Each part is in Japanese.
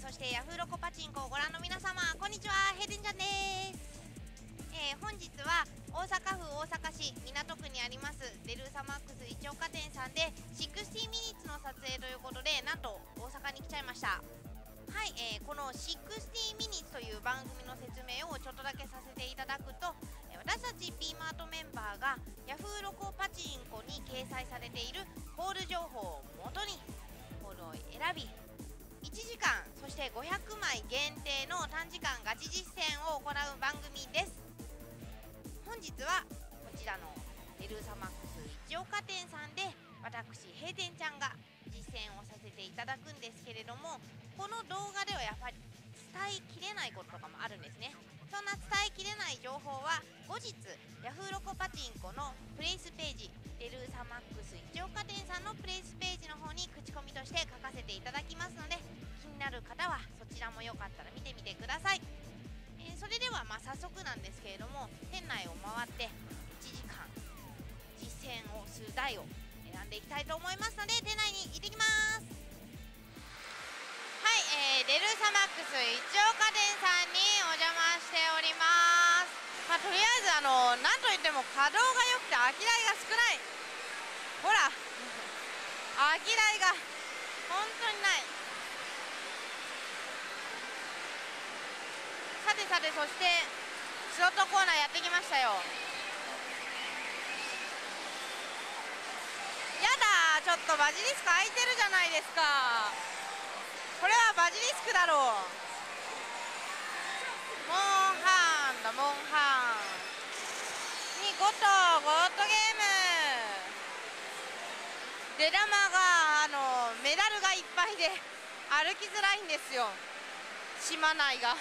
そしてヤフーロコパチンコをご覧の皆様、こんにちは、ヘデンちゃんです。えー本日は大阪府大阪市港区にありますデルーサマックス一岡店さんで60ミニッツの撮影ということで、なんと大阪に来ちゃいました。はい、えーこの60ミニッツという番組の説明をちょっとだけさせていただくと、私たちピーマートメンバーがヤフーロコパチンコに掲載されているホール情報をもとにホールを選び1時間そして500枚限定の短時間ガチ実践を行う番組です本日はこちらのデルーサマックス一岡店さんで私閉店ちゃんが実践をさせていただくんですけれどもこの動画ではやっぱり伝えきれないこととかもあるんですね。そんな伝えきれない情報は後日ヤフーロコパチンコのプレイスページデルーサマックス一岡店さんのプレイスページの方に口コミとして書かせていただきますので気になる方はそちらもよかったら見てみてください、それではまあ早速なんですけれども店内を回って1時間実践をする台を選んでいきたいと思いますので店内に行ってきます。はい、えー、デルサマックス一岡店さんにお邪魔しております。まあとりあえずあのなんといっても稼働が良くて空き台が少ない。ほら空き台が本当にないさてさてそしてスロットコーナーやってきましたよ。やだちょっとバジリスク空いてるじゃないですか。これはバジリスクだろう。モンハンだモンハンにゴッドゴッドゲーム。出玉があのメダルがいっぱいで歩きづらいんですよ。島内が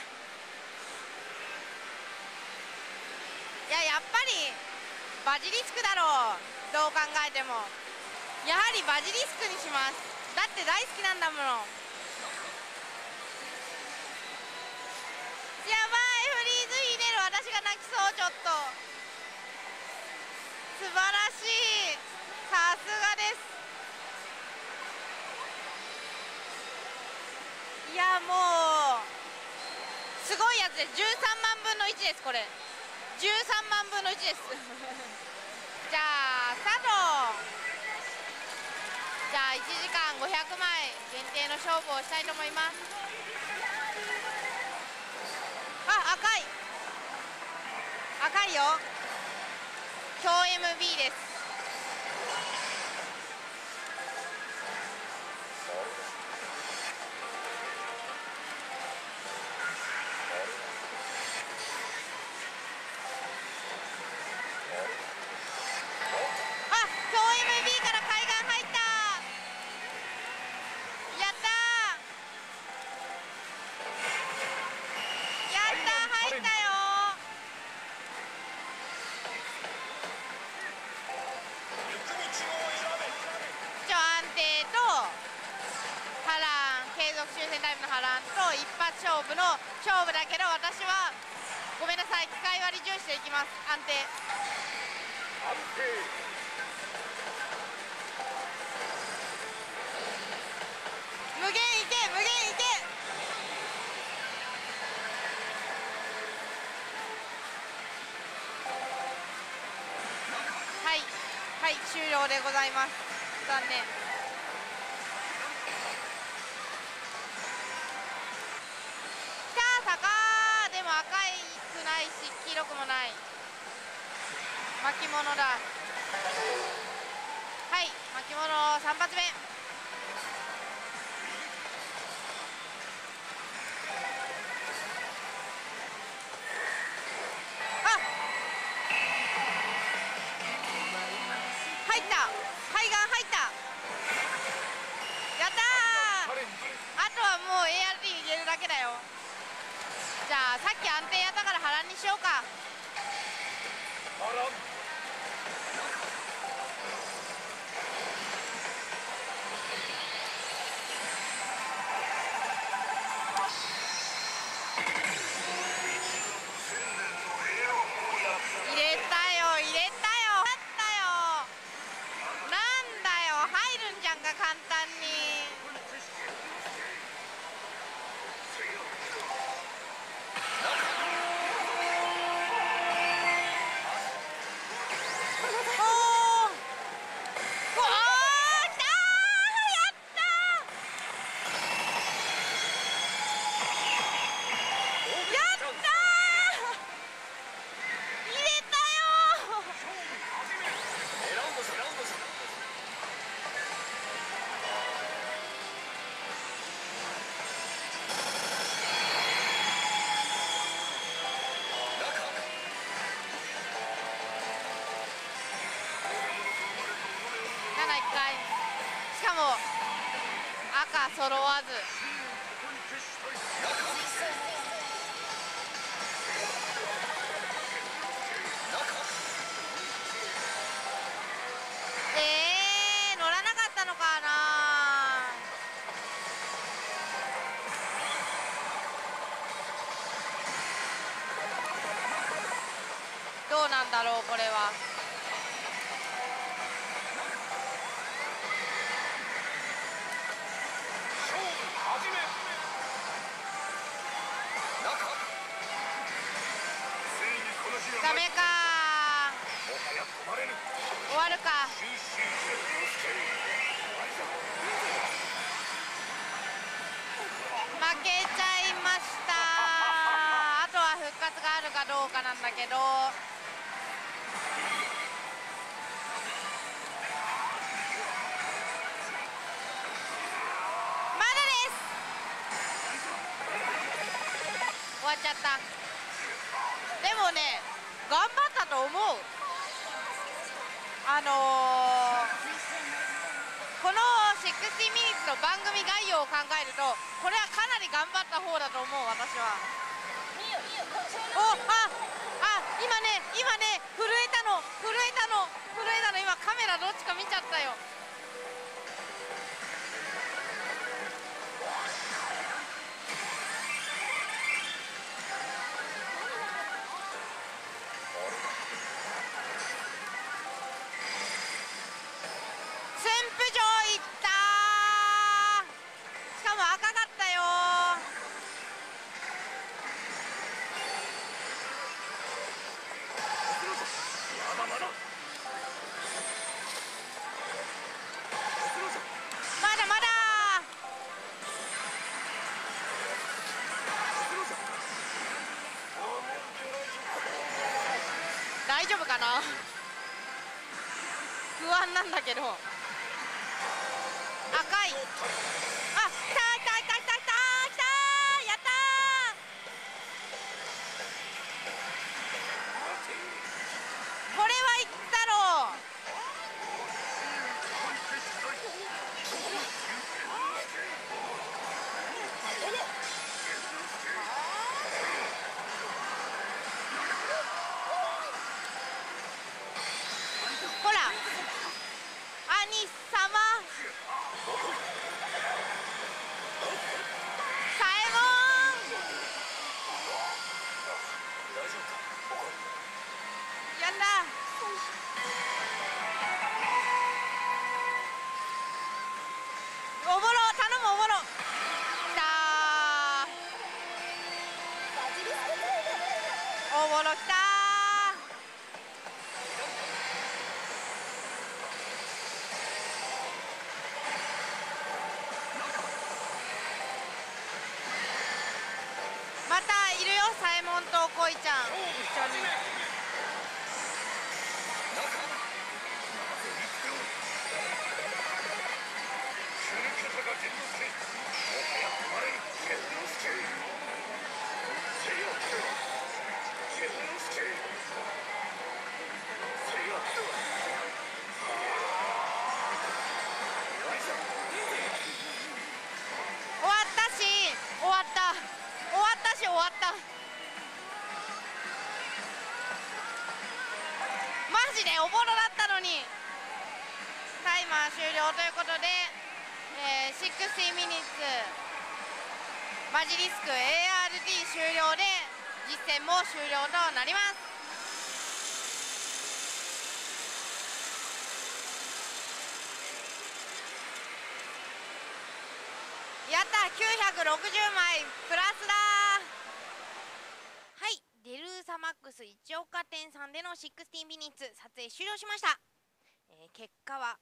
いややっぱりバジリスクだろう。どう考えても。やはりバジリスクにします。だって大好きなんだもの。やばいフリーズひねる。私が泣きそうちょっと。素晴らしい。さすがです。いやもうすごいやつです。13万分の1ですこれ。13万分の1です。じゃあスタートじゃあ1時間500枚限定の勝負をしたいと思います。あ赤い。赤いよ。強 MB です。継続修正タイムの波乱と一発勝負の勝負だけど私はごめんなさい機械割り重視でいきます安定無限いけ無限いけはい。はい終了でございます。残念きたー坂でも赤いくないし黄色くもない巻物だ。はい巻物3発目。あ入った。海岸入った。やったー。あとはもう ART 入れるだけだよ。じゃあさっき安定やったから波乱にしようか。無限揃わず。るかどうかなんだけど。終わっちゃった。でもね頑張ったと思う。あのーこの60ミニッツの番組概要を考えるとこれはかなり頑張った方だと思う私は。おああ今ね今ね震えたの震えたの震えたの。今カメラどっちか見ちゃったよ。な。不安なんだけど。赤い。volontà マジでおぼろだったのに。タイマー終了ということで、えー、60ミニッツマジリスク ARD 終了で実戦も終了となります。やった！960枚プラスだーマックス一岡店さんでの16ミニッツ撮影終了しました、えー結果は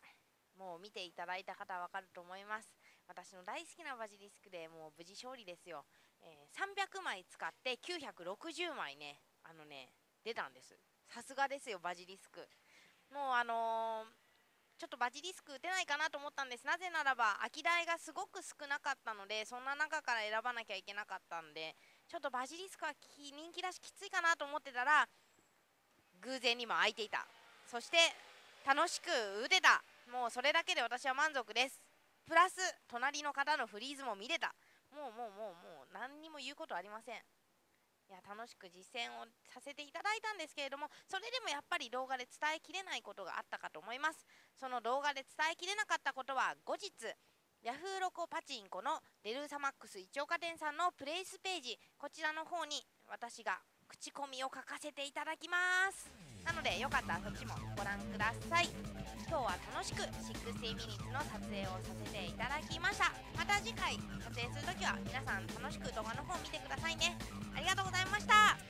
もう見ていただいた方はわかると思います。私の大好きなバジリスクでもう無事勝利ですよ、えー300枚使って960枚ねあのね出たんです。さすがですよバジリスク。もうあのーちょっとバジリスク打てないかなと思ったんです。なぜならば空き台がすごく少なかったのでそんな中から選ばなきゃいけなかったんでちょっとバジリスクは人気だしきついかなと思ってたら偶然にも空いていた。そして楽しく打てたもうそれだけで私は満足です。プラス隣の方のフリーズも見れた。もうもうもうもう何にも言うことありません。いや楽しく実践をさせていただいたんですけれどもそれでもやっぱり動画で伝えきれないことがあったかと思います。その動画で伝えきれなかったことは後日ヤフーロコパチンコのデルーサマックス一岡店さんのプレイスページ。こちらの方に私が口コミを書かせていただきます。なのでよかったらそっちもご覧ください。今日は楽しく60ミニッツの撮影をさせていただきました。また次回撮影するときは皆さん楽しく動画の方見てくださいね。ありがとうございました。